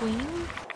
queen? Huh,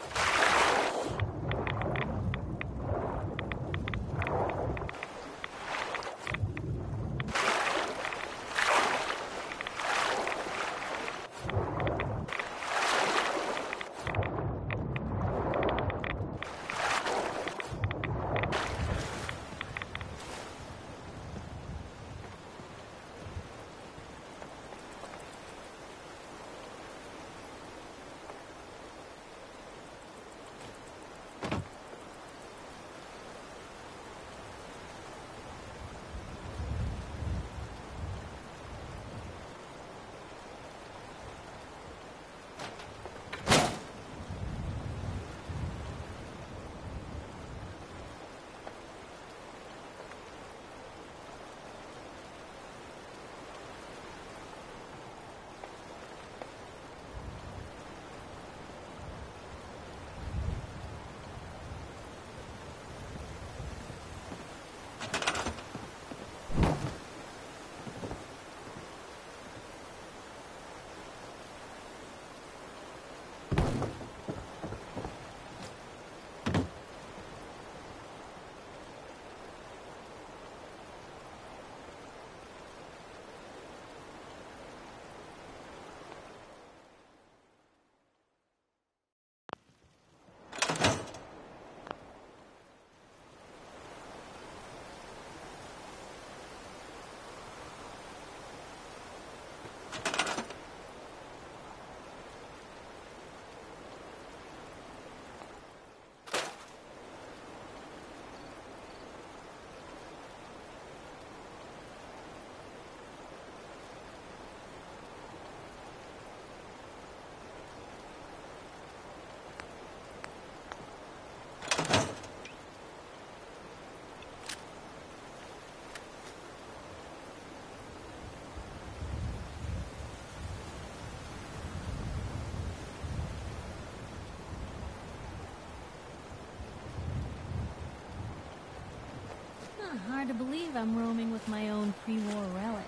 hard to believe I'm roaming with my own pre-war relic.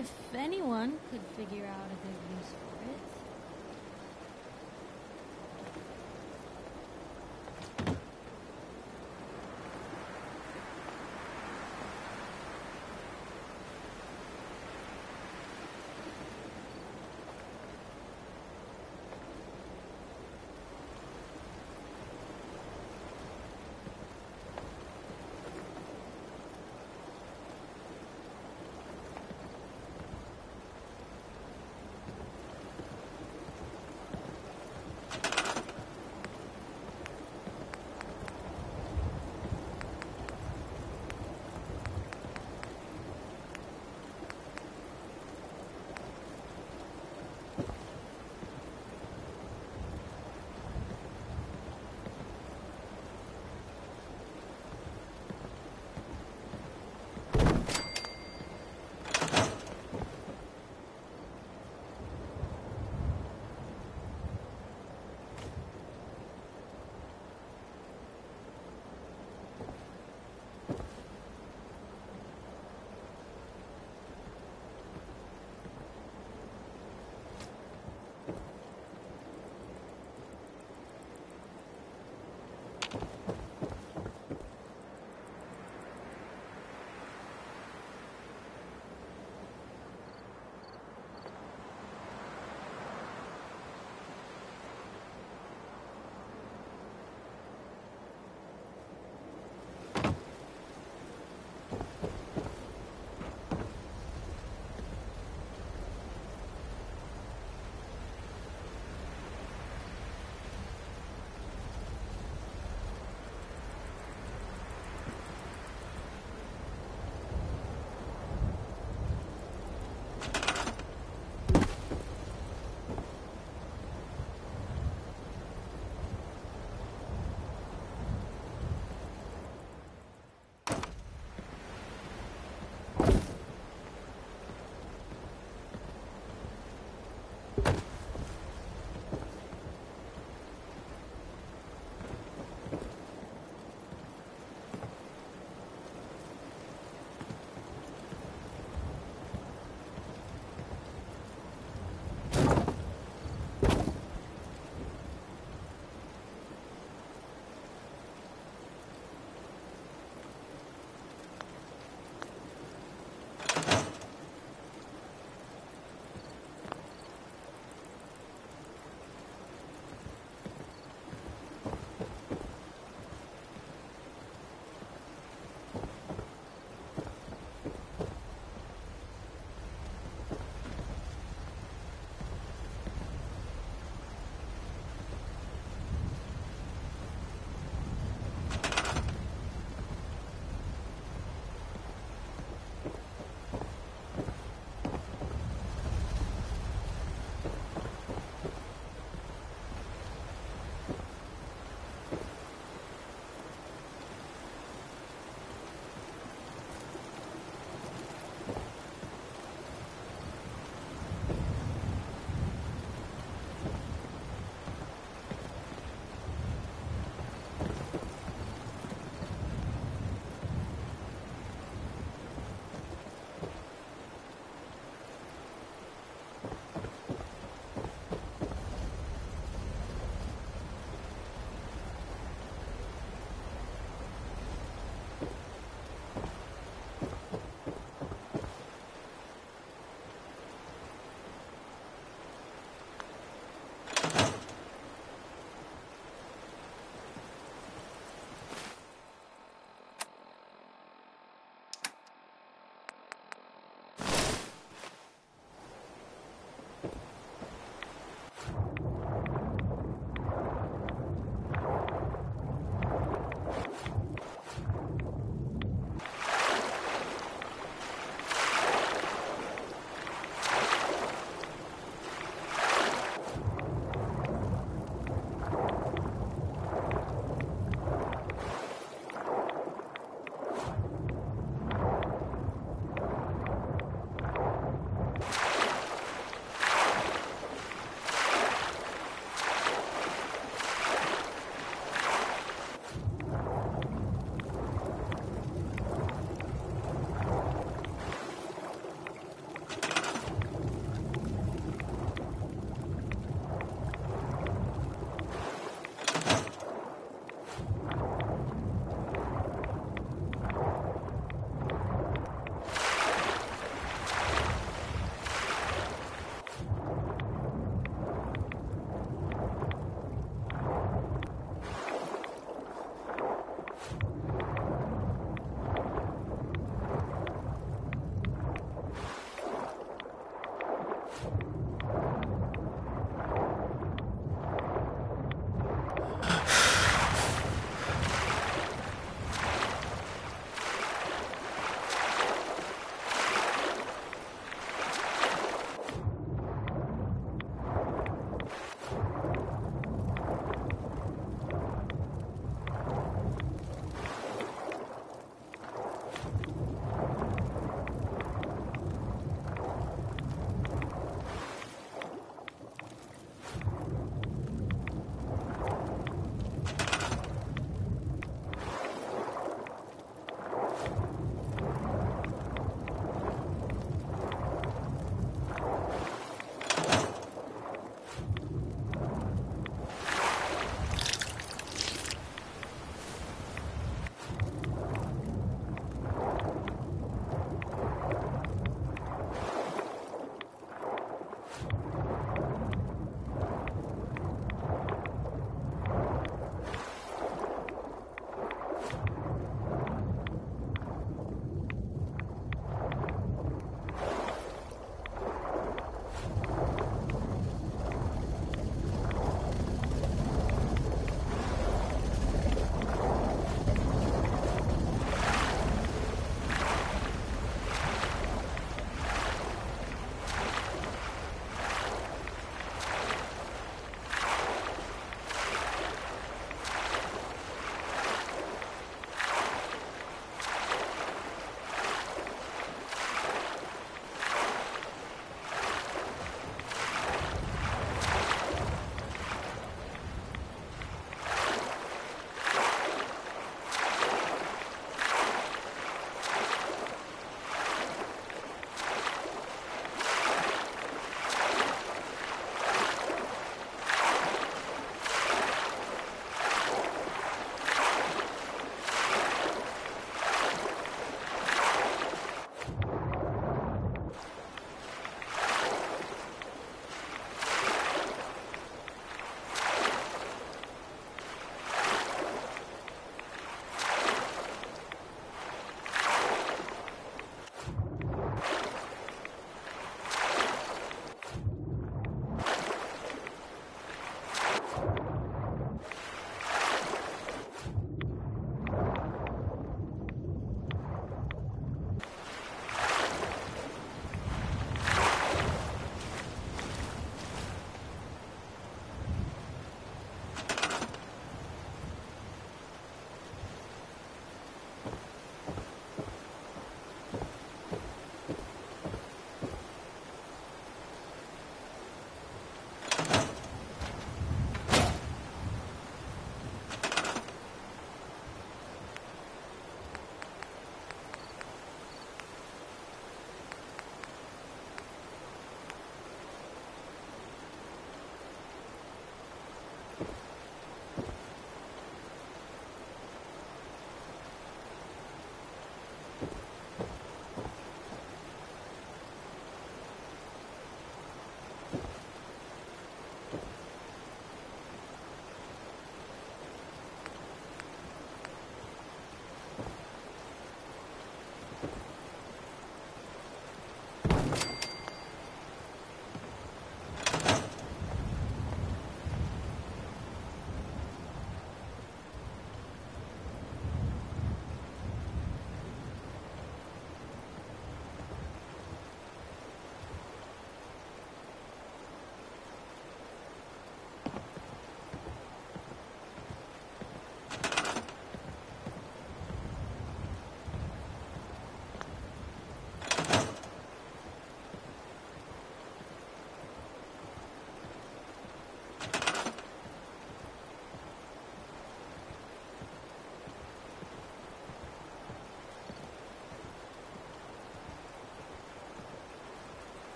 If anyone could figure out a good use for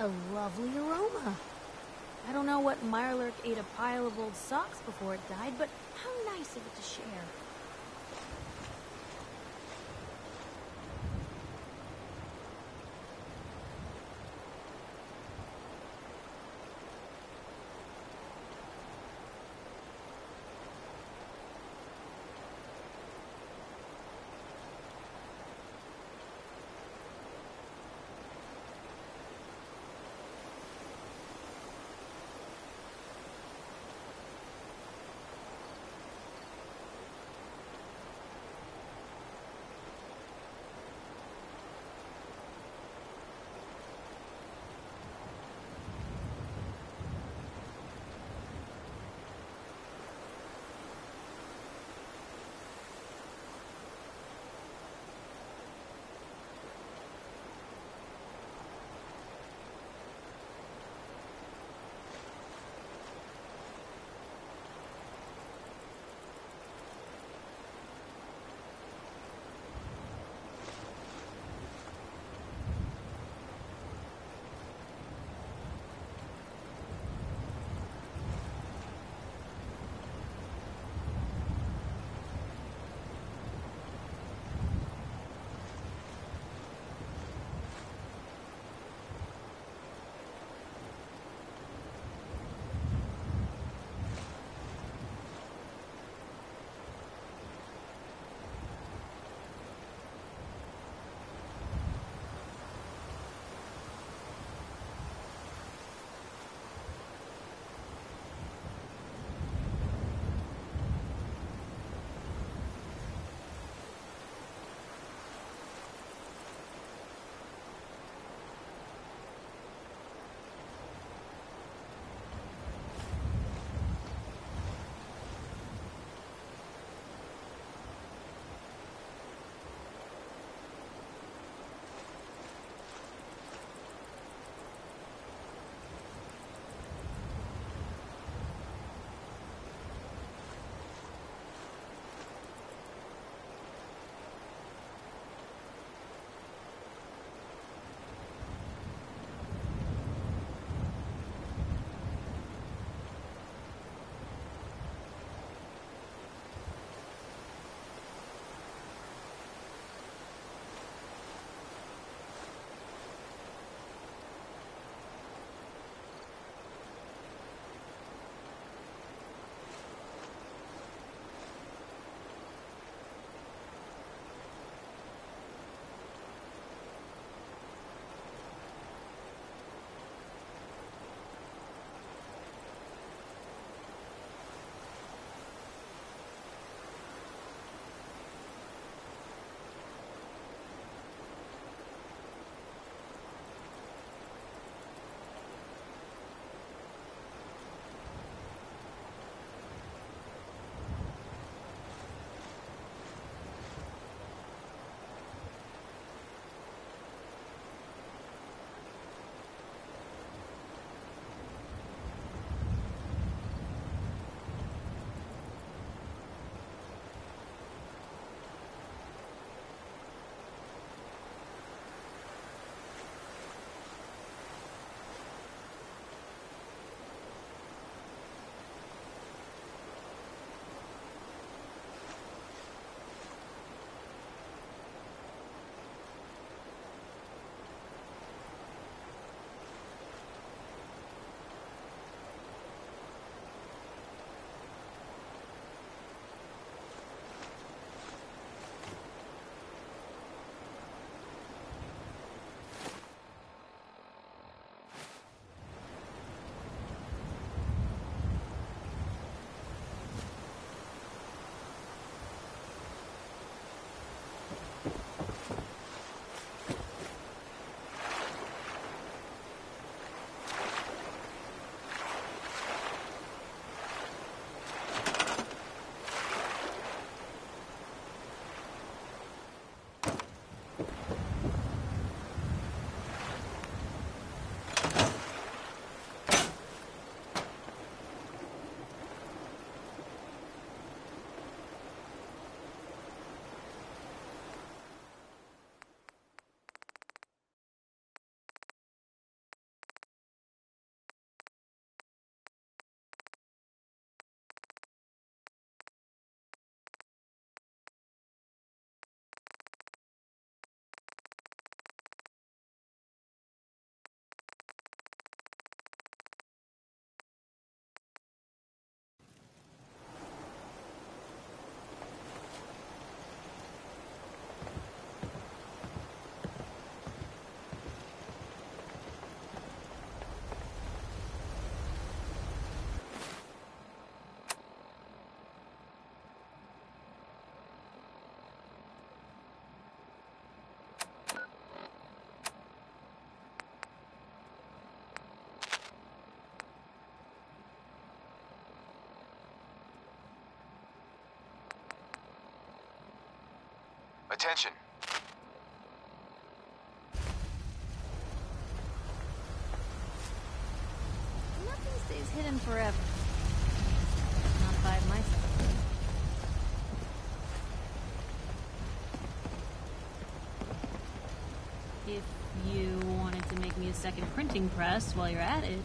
A lovely aroma. I don't know what Mirelurk ate a pile of old socks before it died, but how nice of it to share. Attention. Nothing stays hidden forever. Not by myself. If you wanted to make me a second printing press while you're at it.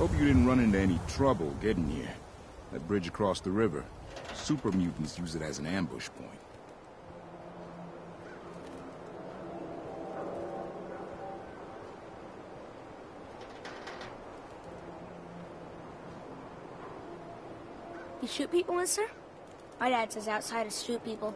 Hope you didn't run into any trouble getting here. That bridge across the river. Super mutants use it as an ambush point. You shoot people, mister? My dad says outsiders shoot people.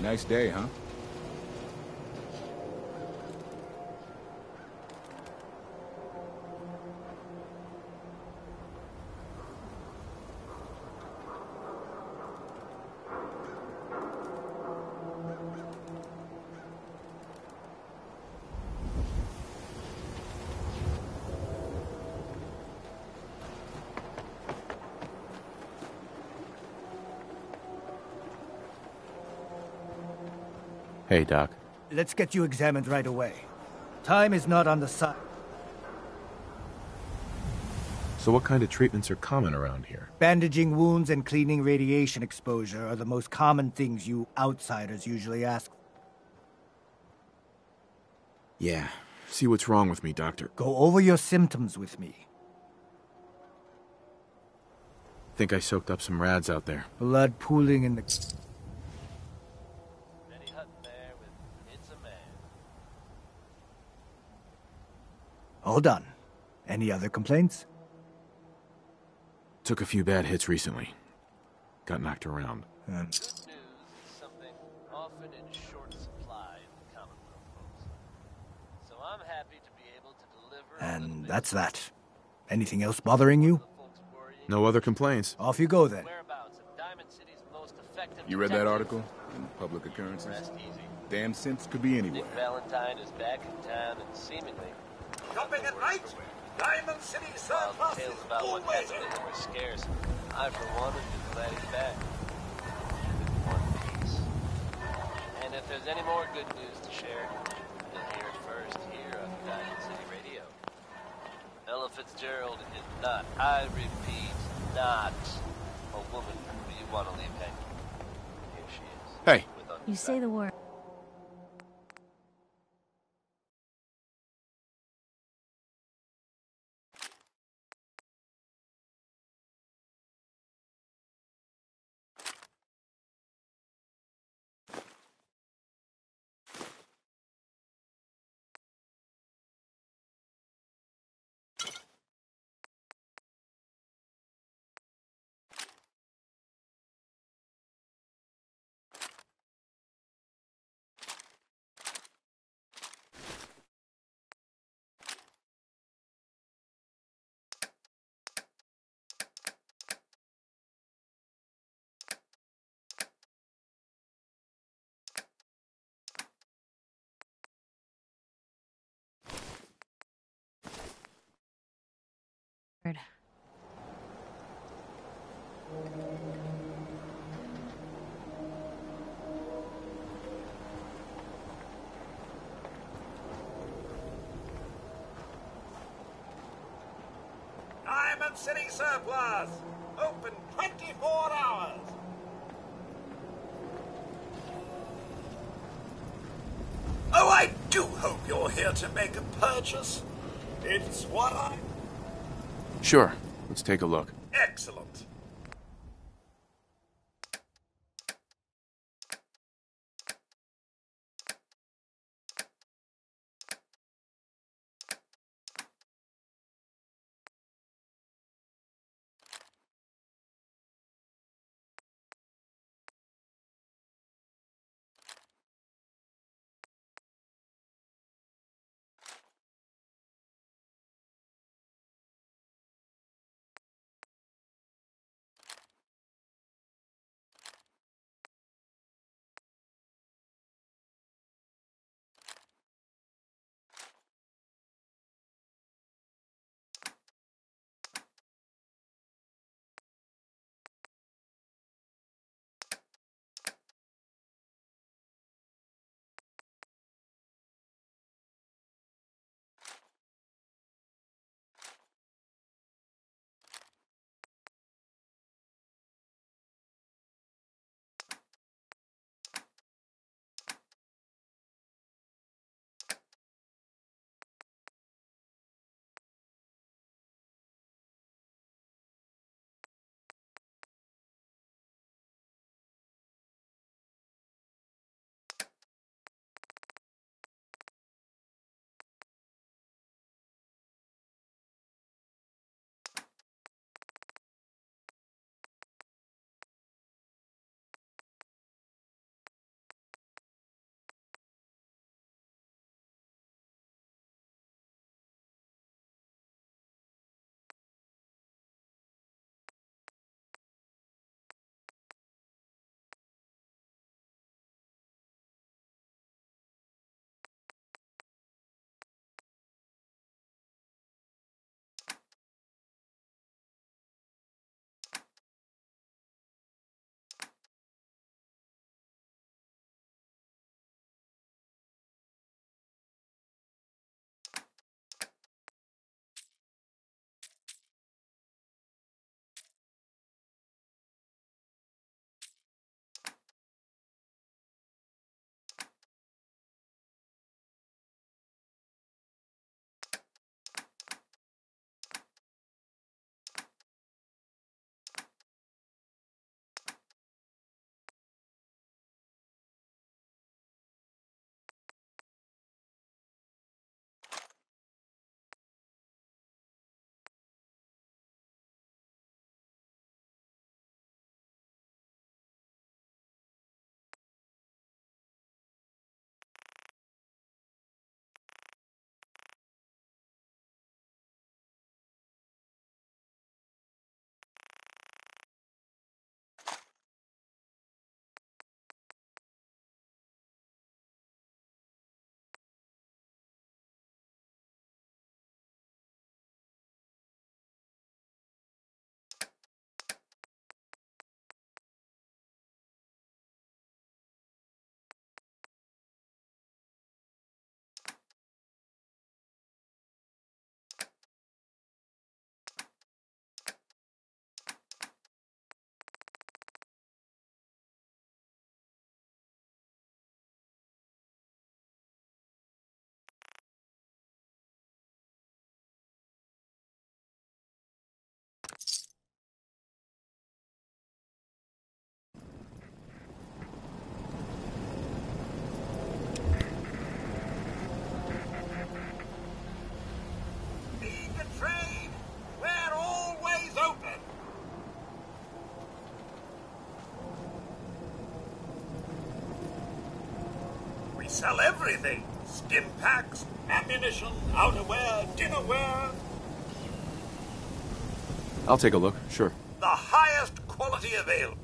Nice day, huh? Hey, Doc. Let's get you examined right away. Time is not on the side. So, what kind of treatments are common around here? Bandaging wounds and cleaning radiation exposure are the most common things you outsiders usually ask. Yeah. See what's wrong with me, Doctor. Go over your symptoms with me. Think I soaked up some rads out there. Blood pooling in the. All done. Any other complaints? Took a few bad hits recently. Got knocked around. And that's that. Anything else bothering you? No other complaints. Off you go then. You read that article? In Publick Occurrences? Damn synths could be anywhere. Valentine is back in town and seemingly Shopping at night? Diamond City wild surplus is always happened in. in was scarce. I, for one, am just glad he's back. In one piece. And if there's any more good news to share, then hear it first here on Diamond City Radio. Ella Fitzgerald is not, I repeat, not a woman who you want to leave hanging. Here she is. Hey. You say the word. Diamond City surplus. Open 24 hours. Oh, I do hope you're here to make a purchase. It's what I... Sure. Let's take a look. Excellent. Sell everything. Stim packs, ammunition, outerwear, dinnerware. I'll take a look, sure. The highest quality available.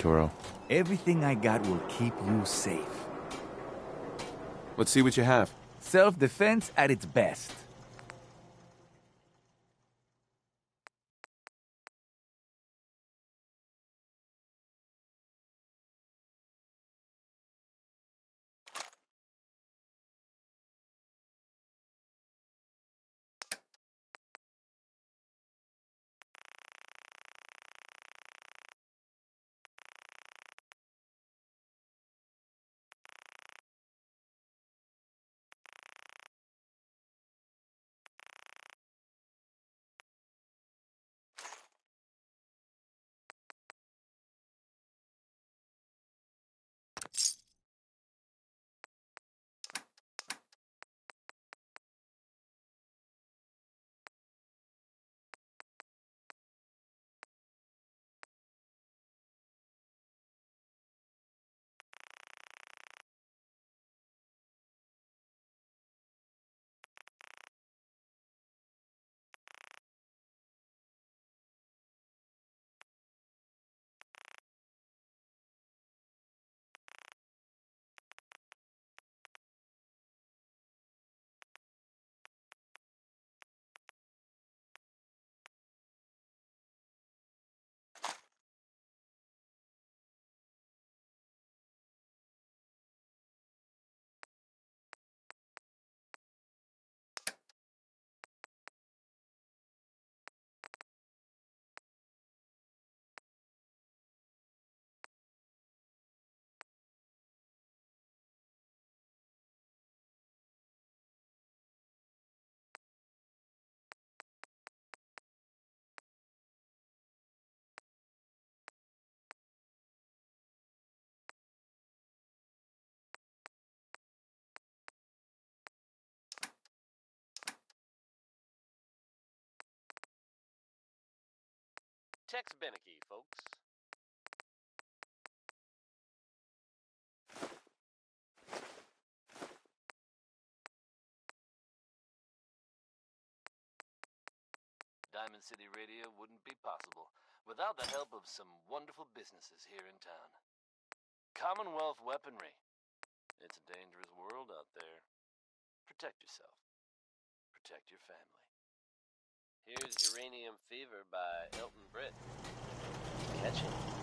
Arturo. Everything I got will keep you safe. Let's see what you have. Self-defense at its best. Tex Beneke, folks. Diamond City Radio wouldn't be possible without the help of some wonderful businesses here in town. Commonwealth Weaponry. It's a dangerous world out there. Protect yourself. Protect your family. Here's Uranium Fever by Elton Britt. Catch it.